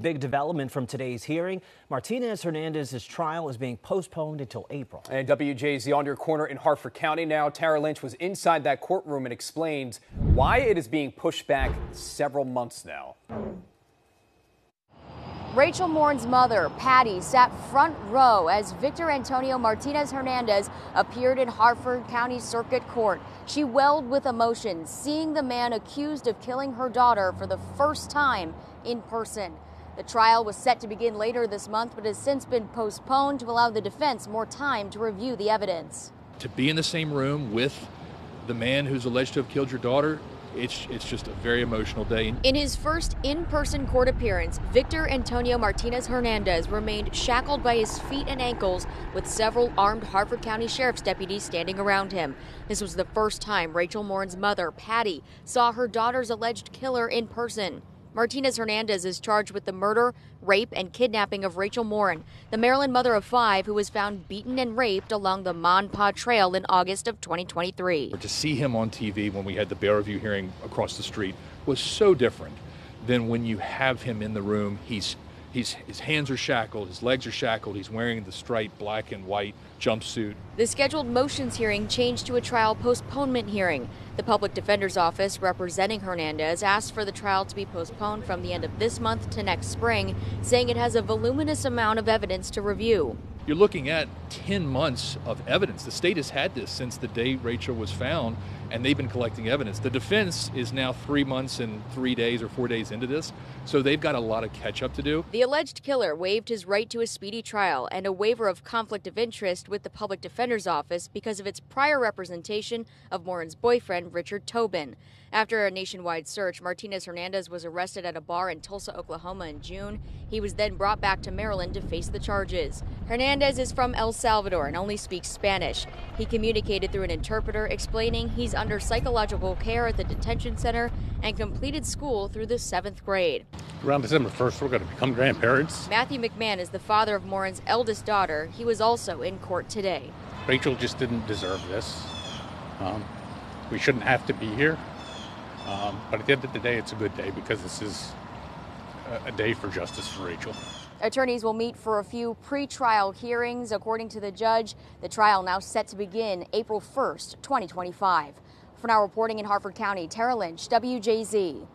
Big development from today's hearing. Martinez Hernandez's trial is being postponed until April. And WJZ on your corner in Harford County now. Tara Lynch was inside that courtroom and explains why it is being pushed back several months now. Rachel Morin's mother, Patty, sat front row as Victor Antonio Martinez Hernandez appeared in Harford County Circuit Court. She welled with emotion, seeing the man accused of killing her daughter for the first time in person. The trial was set to begin later this month, but has since been postponed to allow the defense more time to review the evidence. To be in the same room with the man who's alleged to have killed your daughter, it's, it's just a very emotional day. In his first in person court appearance, Victor Antonio Martinez Hernandez remained shackled by his feet and ankles with several armed Harford County Sheriff's deputies standing around him. This was the first time Rachel Morin's mother, Patty, saw her daughter's alleged killer in person. Martinez Hernandez is charged with the murder, rape, and kidnapping of Rachel Morin, the Maryland mother of five who was found beaten and raped along the Ma & Pa Trail in August of 2023. To see him on TV when we had the bail review hearing across the street was so different than when you have him in the room. He's He's, his hands are shackled, his legs are shackled, he's wearing the striped black and white jumpsuit. The scheduled motions hearing changed to a trial postponement hearing. The public defender's office representing Hernandez asked for the trial to be postponed from the end of this month to next spring, saying it has a voluminous amount of evidence to review. You're looking at 10 months of evidence. The state has had this since the day Rachel was found, and they've been collecting evidence. The defense is now three months and three days or four days into this, so they've got a lot of catch up to do. The alleged killer waived his right to a speedy trial and a waiver of conflict of interest with the public defender's office because of its prior representation of Morin's boyfriend, Richard Tobin. After a nationwide search, Martinez Hernandez was arrested at a bar in Tulsa, Oklahoma in June. He was then brought back to Maryland to face the charges. Hernandez is from El Salvador and only speaks Spanish. He communicated through an interpreter, explaining he's under psychological care at the detention center and completed school through the seventh grade. Around December 1st, we're going to become grandparents. Matthew McMahon is the father of Morin's eldest daughter. He was also in court today. Rachel just didn't deserve this. Um, we shouldn't have to be here. Um, but at the end of the day, it's a good day because this is a day for justice for Rachel. Attorneys will meet for a few pre-trial hearings. According to the judge, the trial now set to begin April 1st, 2025. For now, reporting in Harford County, Tara Lynch, WJZ.